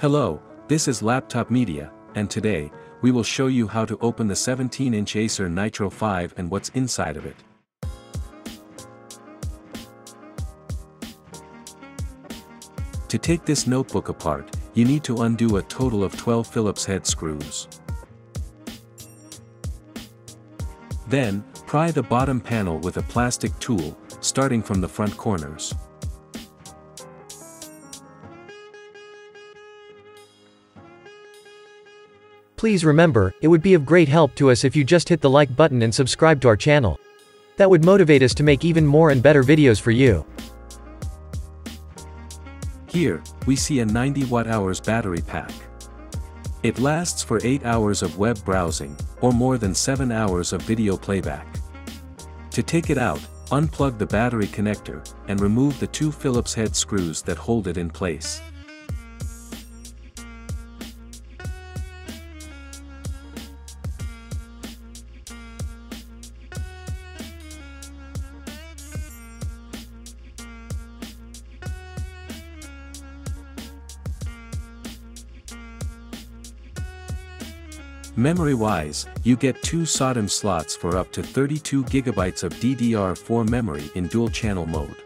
Hello, this is Laptop Media, and today, we will show you how to open the 17-inch Acer Nitro 5 and what's inside of it. To take this notebook apart, you need to undo a total of 12 Phillips head screws. Then, pry the bottom panel with a plastic tool, starting from the front corners. Please remember, it would be of great help to us if you just hit the like button and subscribe to our channel. That would motivate us to make even more and better videos for you. Here, we see a 90 watt-hours battery pack. It lasts for 8 hours of web browsing, or more than 7 hours of video playback. To take it out, unplug the battery connector, and remove the two Phillips head screws that hold it in place. Memory-wise, you get two SODIMM slots for up to 32 GB of DDR4 memory in dual-channel mode.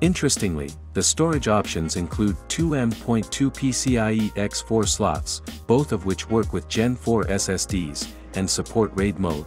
Interestingly, the storage options include two M.2 PCIe X4 slots, both of which work with Gen 4 SSDs, and support RAID mode.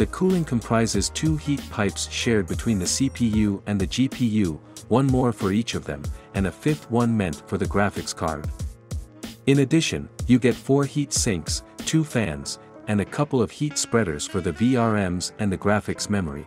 The cooling comprises two heat pipes shared between the CPU and the GPU, one more for each of them, and a fifth one meant for the graphics card. In addition, you get four heat sinks, two fans, and a couple of heat spreaders for the VRMs and the graphics memory.